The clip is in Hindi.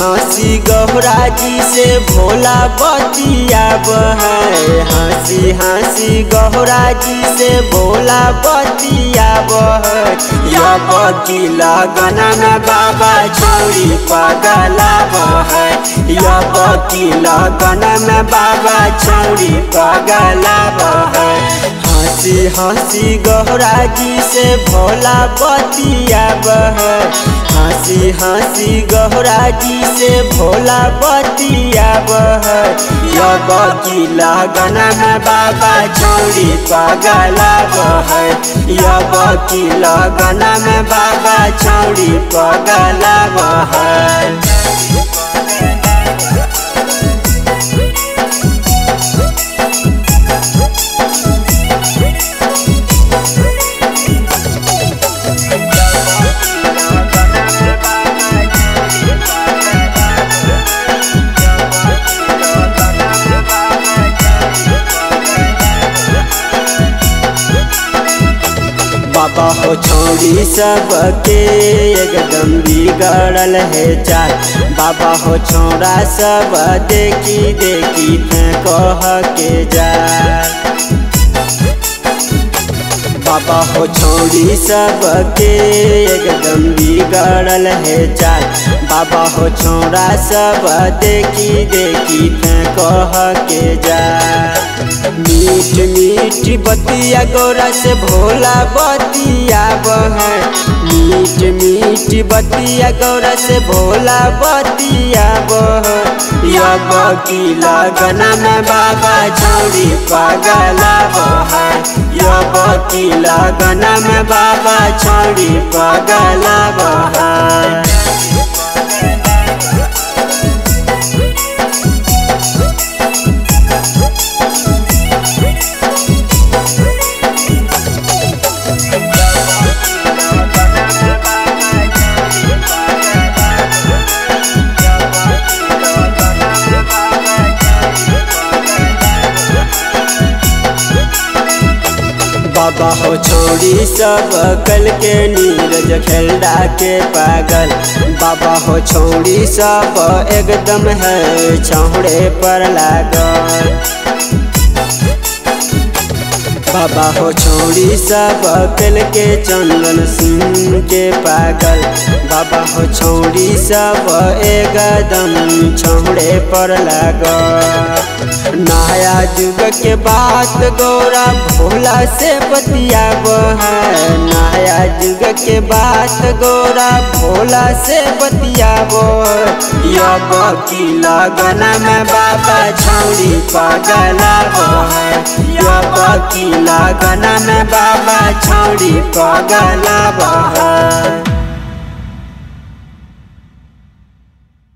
हँसी गौरा जी से भोला बतिया है। हँसी हँसी गौरा जी से भोला बतिया है। या बकी लगन बाबा छोड़ी पगला है। या बकी लगन बाबा छोड़ी पगला है। हँसी हँसी गौरा जी से भोला बतिया है हँसी हँसी गौरा जी से भोला बतिया है या बकी लगन में बाबा छोड़ी पगला है या बकी लगन में बाबा छोड़ी पगला है बाबा। छौड़ी सबके एकदम बिगड़ल है चाल बाबा हो छोड़ा सब देखी देखी कह के जा। बाबा हो छोड़ी सबके एकदम बिगड़ल है चाल बाबा हो छोड़ा सब देखी देखी कह के जा। मीठ मीठ बतिया, गोरा से भोला बतिया मीठ बतिया, गौरा से भोला बतिया बकी लगन में बाबा छोड़ी पगला बकी लगन में बाबा छोड़ी पगला है बाबा हो छोड़ी सब कल के नीरज खेलडा के पागल। बाबा हो छोड़ी सब एकदम है छौड़े पर लागल। बाबा हो छोड़ी सब कल के चंदन सिंह के पागल। बाबा हो छोड़ी सब एकदम छौड़े पर लागल। नया युग के बात गौरा, भोला से बतिया है। नया युग के बात गौरा, भोला से बतिया या बकी लगन में बाबा छौरी पगला है। या बकी लगन में बाबा छौरी पगला है।